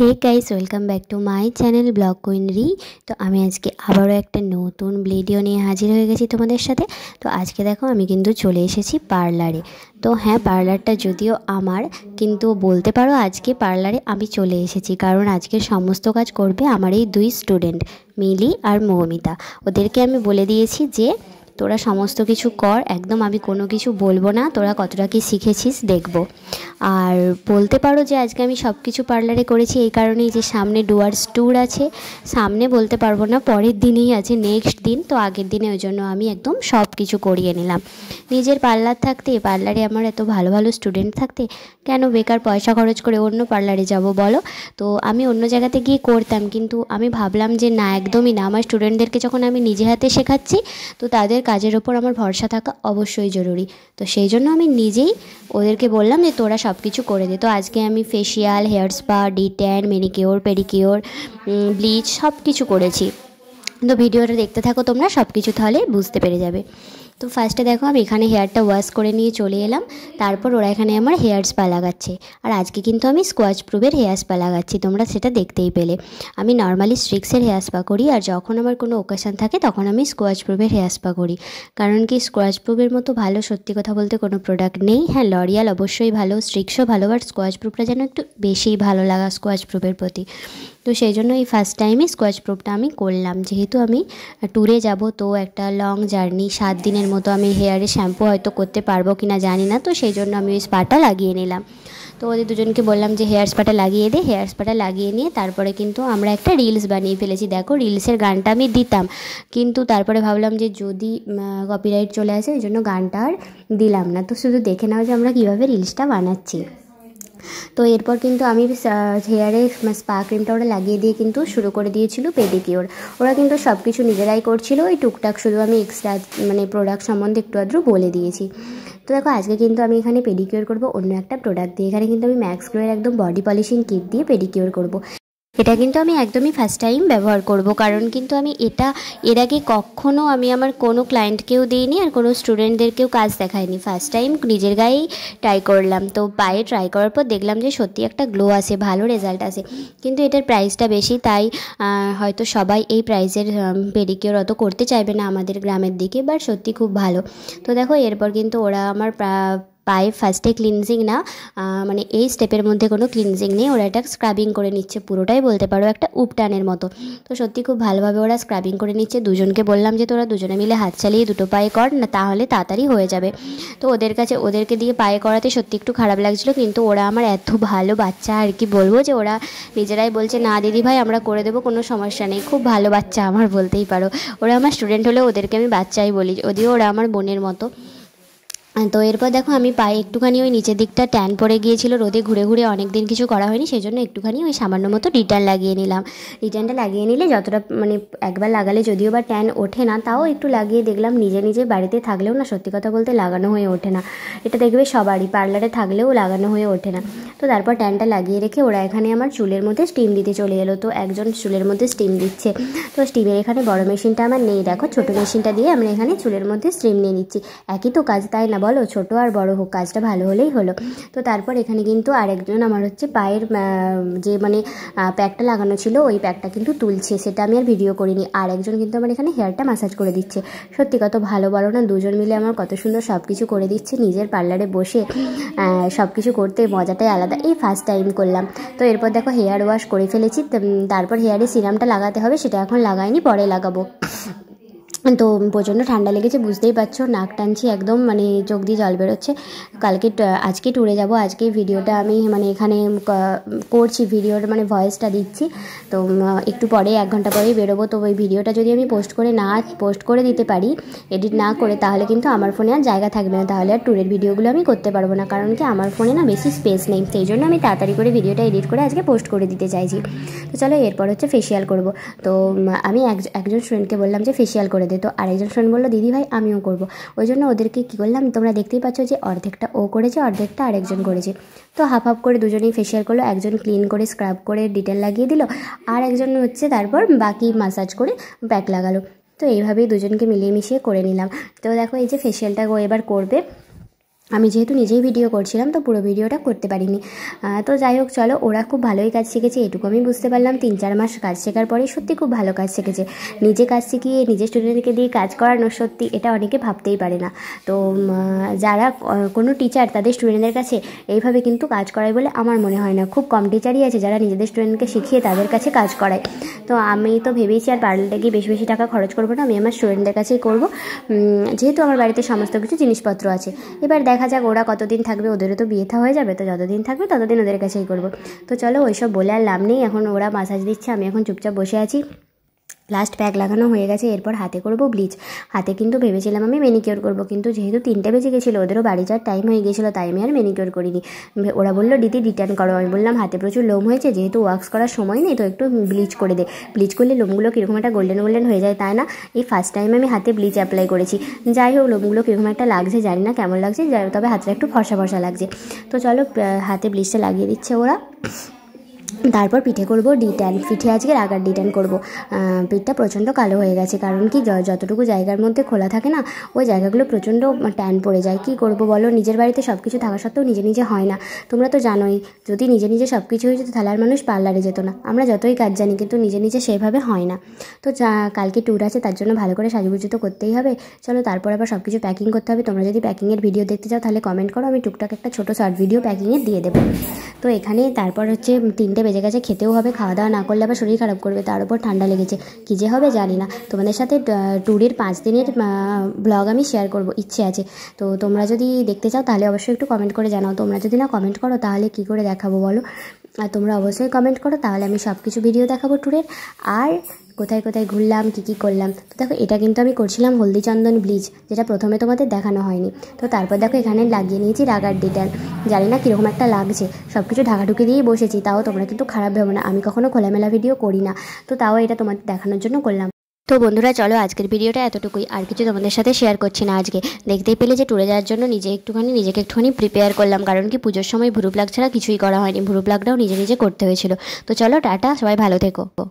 Hey guys welcome back to my channel blog কুইনরি তো আমি আজকে আবারও একটা নতুন ভিডিও নিয়ে হাজির হয়ে গেছি তোমাদের সাথে। তো আজকে দেখো, আমি কিন্তু চলে এসেছি পার্লারে। তো হ্যাঁ পার্লারটা যদিও আমার, কিন্তু বলতে পারো আজকে পার্লারে আমি চলে এসেছি, কারণ আজকে সমস্ত কাজ করবে আমার এই দুই স্টুডেন্ট মিলি আর মৌমিতা। ওদেরকে আমি বলে দিয়েছি যে তোরা সমস্ত কিছু কর, একদম আমি কোনো কিছু বলব না, তোরা কতটা কি শিখেছিস দেখব। আর বলতে পারো যে আজকে আমি সব কিছু পার্লারে করেছি, এই কারণেই যে সামনে ডুয়ার্স ট্যুর আছে, সামনে বলতে পারব না, পরের দিনেই আছে, নেক্সট দিন, তো আগের দিনে ওই জন্য আমি একদম সব কিছু করিয়ে নিলাম। নিজের পার্লার থাকতে পার্লারে আমার এত ভালো ভালো স্টুডেন্ট থাকতে, কেন বেকার পয়সা খরচ করে অন্য পার্লারে যাব বলো? তো আমি অন্য জায়গাতে গিয়ে করতাম, কিন্তু আমি ভাবলাম যে না, একদমই না, আমার স্টুডেন্টদেরকে যখন আমি নিজে হাতে শেখাচ্ছি, তো তাদের কাজের ওপর আমার ভরসা থাকা অবশ্যই জরুরি। তো সেই জন্য আমি নিজেই ওদেরকে বললাম যে, তোরা সব কিছু করে দে। তো আজকে আমি facial hair spa detan manicure pedicure bleach সব কিছু করেছি। তো ভিডিওটা দেখতে থাকো তোমরা সব কিছু তাহলে বুঝতে পেরে যাবে। তো ফার্স্টে দেখো আমি এখানে হেয়ারটা ওয়াশ করে নিয়ে চলে এলাম। তারপর ওরা এখানে আমার হেয়ার স্পা লাগাচ্ছে আর আজকে কিন্তু আমি স্কোয়াচ প্রুভের হেয়ার স্পা লাগাচ্ছি তোমরা সেটা দেখতেই পেলে। আমি নর্মালি স্ট্রিক্সের হেয়ার স্পা করি, আর যখন আমার কোনো ওকেশান থাকে তখন আমি স্কোয়াচ প্রুভের হেয়ার স্পা করি। কারণ কি স্কোয়াচ প্রুভের মতো ভালো সত্যি কথা বলতে কোনো প্রোডাক্ট নেই। হ্যাঁ লরিয়াল অবশ্যই ভালো স্ট্রিক্সও ভালো আর স্কোয়াচ প্রুফটা যেন একটু বেশিই ভালো লাগা স্কোয়াচ প্রুফের প্রতি। তো সেই জন্য এই ফার্স্ট টাইমে স্কোয়াচ প্রুফটা আমি করলাম। যেহেতু আমি ট্যুরে যাব, তো একটা লং জার্নি সাত দিনের মতো আমি হেয়ারে শ্যাম্পু হয়তো করতে পারব কি না জানি না, তো সেই জন্য আমি ওই স্পাটা লাগিয়ে নিলাম। তো ওদের দুজনকে বললাম যে হেয়ার স্পাটা লাগিয়ে দে হেয়ার স্পাটা লাগিয়ে নিয়ে তারপরে কিন্তু আমরা একটা রিলস বানিয়ে ফেলেছি। দেখো রিলসের গানটা আমি দিতাম, কিন্তু তারপরে ভাবলাম যে যদি কপিরাইট চলে আসে ওই জন্য গানটা আর দিলাম না। তো শুধু দেখে নাও যে আমরা কীভাবে রিলসটা বানাচ্ছি। তো এরপর কিন্তু আমি হেয়ারে স্পা ক্রিমটা ওরা লাগিয়ে দিয়ে কিন্তু শুরু করে দিয়েছিল পেডিকিওর ওরা কিন্তু সব কিছু নিজেরাই করছিল, ওই টুকটাক শুধু আমি এক্সট্রা মানে প্রোডাক্ট সম্বন্ধে একটু আদ্রু বলে দিয়েছি। তো দেখো, আজকে কিন্তু আমি এখানে পেডিকিওর করব, অন্য একটা প্রোডাক্ট দিয়ে। এখানে কিন্তু আমি ম্যাক্স গ্লোয়ের একদম বডি পলিশিং কিট দিয়ে পেডিকিওর করব। এটা কিন্তু আমি একদমই ফার্স্ট টাইম ব্যবহার করব, কারণ কিন্তু আমি এটা, এর আগে কখনও আমি আমার কোনো ক্লায়েন্টকেও দিইনি আর কোনো স্টুডেন্টদেরকেও কাজ দেখাইনি। ফার্স্ট টাইম নিজের গায়েই ট্রাই করলাম, তো পায়ে ট্রাই করার পর দেখলাম যে সত্যি একটা গ্লো আসে ভালো রেজাল্ট আসে কিন্তু এটার প্রাইসটা বেশি, তাই হয়তো সবাই এই প্রাইসের পেডিকিওর অত করতে চাইবে না আমাদের গ্রামের দিকে বাট সত্যি খুব ভালো। তো দেখো, এরপর কিন্তু ওরা আমার পায়ে ফার্স্টে ক্লিনজিং না মানে এই স্টেপের মধ্যে কোনো ক্লিনজিং নেই। ওরা এটা স্ক্রাবিং করে নিচ্ছে, পুরোটাই বলতে পারো একটা উপটানের মতো। তো সত্যি খুব ভালোভাবে ওরা স্ক্রাবিং করে নিচ্ছে। দুজনকে বললাম যে, তোরা দুজনে মিলে হাত চালিয়ে দুটো পায়ে কর, না তাহলে তাড়াতাড়ি হয়ে যাবে। তো ওদের কাছে, ওদেরকে দিয়ে পায়ে করাতে সত্যি একটু খারাপ লাগছিল, কিন্তু ওরা আমার এত ভালো বাচ্চা, আর কি বলব যে, ওরা নিজেরাই বলছে, না দিদি ভাই, আমরা করে দেবো, কোনো সমস্যা নেই। খুব ভালো বাচ্চা আমার, বলতেই পারো। ওরা আমার স্টুডেন্ট হলে ওদেরকে আমি বাচ্চাই বলি, যদিও ওরা আমার বোনের মতো। তো এরপর দেখো আমি পায়ে একটুখানি ওই নিচের দিকটা ট্যান পড়ে গিয়েছিল রোদে ঘুরে ঘুরে অনেক দিন কিছু করা হয়নি সেই জন্য একটুখানি ওই সামান্য মতো রিটার্ন লাগিয়ে নিলাম। রিটার্নটা লাগিয়ে নিলে যতটা মানে একবার লাগালে যদিও বা ট্যান ওঠে না, তাও একটু লাগিয়ে দেখলাম নিজে নিজে বাড়িতে থাকলেও না, সত্যি কথা বলতে লাগানো হয়ে ওঠে না। এটা দেখবে সবারই, পার্লারে থাকলেও লাগানো হয়ে ওঠে না। তো তারপর ট্যানটা লাগিয়ে রেখে ওরা এখানে আমার চুলের মধ্যে স্টিম দিতে চলে এলো। তো একজন চুলের মধ্যে স্টিম দিচ্ছে। তো স্টিমের এখানে বড় মেশিনটা আমার নেই। দেখো ছোটো মেশিনটা দিয়ে আমরা এখানে চুলের মধ্যে স্টিম নিয়ে নিচ্ছি। একই তো কাজ, তাই না বলো, ছোটো আর বড় হোক, কাজটা ভালো হলেই হলো। তো তারপর এখানে কিন্তু আরেকজন আমার হচ্ছে পায়ের যে মানে প্যাকটা লাগানো ছিল, ওই প্যাকটা কিন্তু তুলছে। সেটা আমি আর ভিডিও করিনি। আর একজন কিন্তু আমার এখানে হেয়ারটা ম্যাসাজ করে দিচ্ছে। সত্যি কত ভালো, বলো না? দুজন মিলে আমার কত সুন্দর সব কিছু করে দিচ্ছে। নিজের পার্লারে বসে সব কিছু করতে মজাটাই আলাদা। এই ফার্স্ট টাইম করলাম। তো এরপর দেখো হেয়ার ওয়াশ করে ফেলেছি। তারপর হেয়ারে সিরামটা লাগাতে হবে। সেটা এখন লাগাইনি, পরে লাগাবো। তো প্রচণ্ড ঠান্ডা লেগেছে, বুঝতেই পারছ, নাক টানছি একদম মানে চোখ দিয়ে জল বেরোচ্ছে। কালকে আজকে ট্যুরে যাব, আজকে ভিডিওটা আমি মানে এখানে করছি, ভিডিওর মানে ভয়েসটা দিচ্ছি। তো একটু পরে, এক ঘণ্টা পরেই বেরোবো, তো ওই ভিডিওটা যদি আমি পোস্ট করে না পোস্ট করে দিতে পারি এডিট না করে, তাহলে কিন্তু আমার ফোনে আর জায়গা থাকবে না। তাহলে আর ট্যুরের ভিডিওগুলো আমি করতে পারব না, কারণ কি আমার ফোনে না বেশি স্পেস নেই। সেই জন্য আমি তাড়াতাড়ি করে ভিডিওটা এডিট করে আজকে পোস্ট করে দিতে চাইছি। তো চলো, এরপর হচ্ছে ফেসিয়াল করব। তো আমি একজন স্টুডেন্টকে বললাম যে ফেসিয়াল করে দে। তো আরেকজন ফ্রেন্ড বলল, দিদি ভাই, আমিও করব। ওই জন্য ওদেরকে কী করলাম, তোমরা দেখতেই পাচ্ছ যে অর্ধেকটা ও করেছে, অর্ধেকটা আরেকজন করেছে। তো হাফ হাফ করে দুজনেই ফেশিয়াল করল, একজন ক্লিন করে স্ক্রাব করে ডিটেল লাগিয়ে দিল, আর একজন হচ্ছে তারপর বাকি মাসাজ করে ব্যাক লাগালো। তো এইভাবেই দুজনকে মিলিয়ে মিশিয়ে করে নিলাম। তো দেখো এই যে ফেশিয়ালটা ও এবার করবে। আমি যেহেতু নিজেই ভিডিও করছিলাম, তো পুরো ভিডিওটা করতে পারিনি। তো যাই হোক, চলো, ওরা খুব ভালোই কাজ শিখেছে, এটুকু আমি বুঝতে পারলাম। তিন চার মাস কাজ শেখার পরেই সত্যি খুব ভালো কাজ শিখেছে। নিজে কাজ শিখিয়ে নিজের স্টুডেন্টকে দিয়ে কাজ করানো সত্যি এটা অনেকে ভাবতেই পারে না। তো যারা কোনো টিচার তাদের স্টুডেন্টদের কাছে এইভাবে কিন্তু কাজ করায় বলে আমার মনে হয় না। খুব কম টিচারই আছে যারা নিজেদের স্টুডেন্টকে শিখিয়ে তাদের কাছে কাজ করায়। তো আমি তো ভেবেছি আর পার্লারে গিয়ে বেশি বেশি টাকা খরচ করব না, আমি আমার স্টুডেন্টদের কাছেই করব। যেহেতু আমার বাড়িতে সমস্ত কিছু জিনিসপত্র আছে। এবার দেখা যাক ওরা কতদিন থাকবে, ওদেরও তো বিয়ে হয়ে যাবে, তো যতদিন থাকবে ততদিন ওদের কাছেই করব। তো চলো ওইসব বলে আর লাভ নেই, এখন ওরা মাসাজ দিচ্ছে, আমি এখন চুপচাপ বসে আছি। লাস্ট প্যাক লাগানো হয়ে গেছে, এরপর হাতে করব ব্লিচ হাতে কিন্তু ভেবেছিলাম আমি মেনিকিওর করব, কিন্তু যেহেতু তিনটে বেজে গেছিল, ওদেরও বাড়ি যাওয়ার টাইম হয়ে গেছিল, তাই আমি আর মেনিকিওর করিনি। ওরা বলল, দিদি রিটার্ন করো। আমি বললাম, হাতে প্রচুর লোম হয়েছে, যেহেতু ওয়াক্স করার সময় নেই, তো একটু ব্লিচ করে দে। ব্লিচ করলে লোমগুলো কীরকম একটা গোল্ডেন গোল্ডেন হয়ে যায়, তাই না? এই ফার্স্ট টাইম আমি হাতে ব্লিচ অ্যাপ্লাই করেছি। যাই হোক, লোমগুলো কীরকম একটা লাগছে, জানি না কেমন লাগছে তবে হাতটা একটু ফর্সা ফর্সা লাগছে। তো চলো হাতে ব্লিচটা লাগিয়ে দিচ্ছে ওরা। তারপর পিঠে করব ডিট্যান পিঠে আজকে রাগার ডিট্যান করব। পিঠটা প্রচণ্ড কালো হয়ে গেছে, কারণ কি যতটুকু জায়গার মধ্যে খোলা থাকে না, ওই জায়গাগুলো প্রচণ্ড ট্যান পড়ে যায়। কি করব বলো? নিজের বাড়িতে সব কিছু থাকা সত্ত্বেও নিজে নিজে হয় না। তোমরা তো জানোই, যদি নিজে নিজে সব কিছু হয়ে যেত তাহলে আর মানুষ পার্লারে যেত না। আমরা যতই কাজ জানি, কিন্তু নিজে নিজে সেভাবে হয় না। তো কালকে ট্যুর আছে, তার জন্য ভালো করে সাজুগুজু তো করতেই হবে। চলো তারপর আবার সব কিছু প্যাকিং করতে হবে। তোমরা যদি প্যাকিংয়ের ভিডিও দেখতে চাও, তাহলে কমেন্ট করো। আমি টুকটাক একটা ছোটো শর্ট ভিডিও প্যাকিংয়ের দিয়ে দেবো। তো এখানে তারপর হচ্ছে তিনটে বেজে গেছে, খেতেও হবে খাওয়া দাওয়া না করলে আবার শরীর খারাপ করবে, তার উপর ঠান্ডা লেগেছে। কী যে হবে জানি না। তোমাদের সাথে ট্যুরের পাঁচ দিনের ব্লগ আমি শেয়ার করব, ইচ্ছে আছে। তো তোমরা যদি দেখতে চাও, তাহলে অবশ্যই একটু কমেন্ট করে জানাও। তোমরা যদি না কমেন্ট করো, তাহলে কি করে দেখাবো বলো? আর তোমরা অবশ্যই কমেন্ট করো, তাহলে আমি সব কিছু ভিডিও দেখাবো ট্যুরের। আর কোথায় কোথায় ঘুরলাম, কী কী করলাম। তো দেখো, এটা কিন্তু আমি করছিলাম হলদি চন্দন ব্লিচ, যেটা প্রথমে তোমাদের দেখানো হয়নি। তো তারপর দেখো, এখানে লাগিয়ে নিয়েছি রাগার ডিটেল। জানি না কীরকম একটা লাগছে। সব কিছু ঢাকাঢুকি দিয়েই বসেছি, তাও তোমরা কিন্তু খারাপ ভেবো না। আমি কখনো খোলামেলা ভিডিও করি না। তো তাও এটা তোমাদের দেখানোর জন্য করলাম। তো বন্ধুরা, চলো আজকের ভিডিওটা এতটুকুই। আর কিছু তোমাদের সাথে শেয়ার করছি না আজকে। দেখতেই পেলে যে টুরে যাওয়ার জন্য নিজে একটুখানি নিজেকে একটুখানি প্রিপেয়ার করলাম। কারণ কি, পুজোর সময় ভুরু প্লাগ ছাড়া কিছুই করা হয়নি। ভুরু প্লাগটাও নিজে নিজে করতে হয়েছিল। তো চলো, টাটা, সবাই ভালো থেকো।